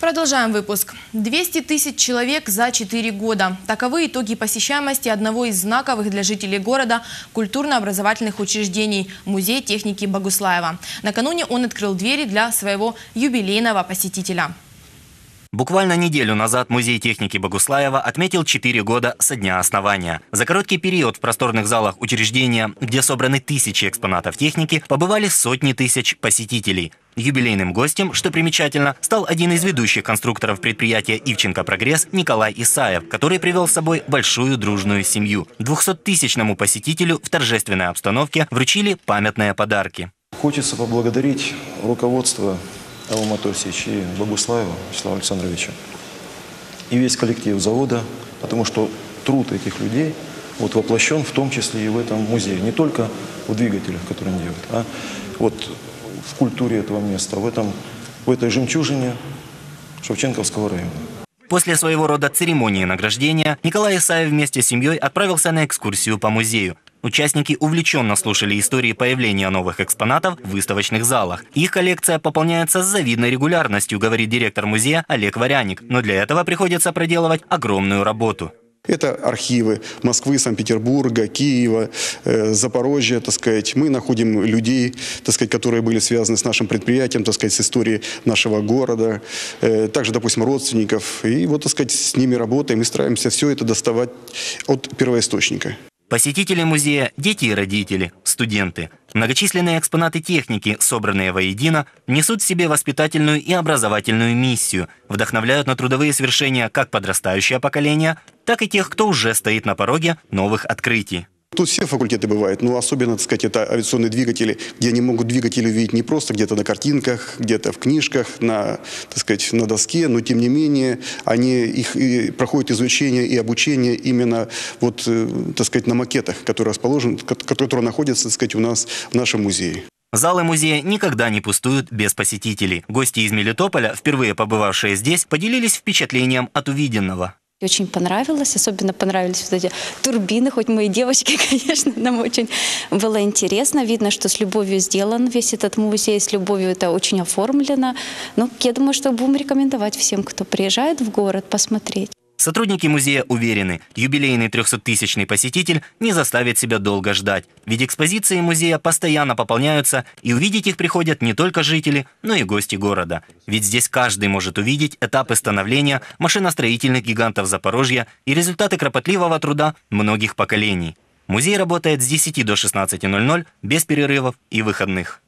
Продолжаем выпуск. 200 тысяч человек за 4 года. Таковы итоги посещаемости одного из знаковых для жителей города культурно-образовательных учреждений – Музей техники Богуслаева. Накануне он открыл двери для своего юбилейного посетителя. Буквально неделю назад Музей техники Богуслаева отметил 4 года со дня основания. За короткий период в просторных залах учреждения, где собраны тысячи экспонатов техники, побывали сотни тысяч посетителей. Юбилейным гостем, что примечательно, стал один из ведущих конструкторов предприятия «Ивченко Прогресс» Николай Исаев, который привел с собой большую дружную семью. 200-тысячному посетителю в торжественной обстановке вручили памятные подарки. Хочется поблагодарить руководство Алла Матосевич и Богуслаева Вячеслава Александровича и весь коллектив завода, потому что труд этих людей вот воплощен в том числе и в этом музее. Не только в двигателях, которые они делают, а вот в культуре этого места, в, этом, в этой жемчужине Шевченковского района. После своего рода церемонии награждения Николай Исаев вместе с семьей отправился на экскурсию по музею. Участники увлеченно слушали истории появления новых экспонатов в выставочных залах. Их коллекция пополняется с завидной регулярностью, говорит директор музея Олег Варяник. Но для этого приходится проделывать огромную работу. Это архивы Москвы, Санкт-Петербурга, Киева, э, Запорожья, так сказать. Мы находим людей, так сказать, которые были связаны с нашим предприятием, так сказать, с историей нашего города, э, также, допустим, родственников. И вот, так сказать, с ними работаем и стараемся все это доставать от первоисточника. Посетители музея – дети и родители, студенты. Многочисленные экспонаты техники, собранные воедино, несут в себе воспитательную и образовательную миссию, вдохновляют на трудовые свершения как подрастающее поколение, так и тех, кто уже стоит на пороге новых открытий. Тут все факультеты бывают, но особенно, так сказать, это авиационные двигатели, где они могут двигатели увидеть не просто где-то на картинках, где-то в книжках, на, так сказать, на доске, но тем не менее они их и проходят изучение и обучение именно вот, э, так сказать, на макетах, которые расположены, которые находятся, так сказать, у нас в нашем музее. Залы музея никогда не пустуют без посетителей. Гости из Мелитополя, впервые побывавшие здесь, поделились впечатлением от увиденного. Очень понравилось, особенно понравились вот эти турбины, хоть мы и девочки, конечно, нам очень было интересно. Видно, что с любовью сделан весь этот музей, с любовью это очень оформлено. Ну, я думаю, что будем рекомендовать всем, кто приезжает в город, посмотреть. Сотрудники музея уверены, юбилейный 300-тысячный посетитель не заставит себя долго ждать, ведь экспозиции музея постоянно пополняются, и увидеть их приходят не только жители, но и гости города. Ведь здесь каждый может увидеть этапы становления машиностроительных гигантов Запорожья и результаты кропотливого труда многих поколений. Музей работает с 10 до 16.00 без перерывов и выходных.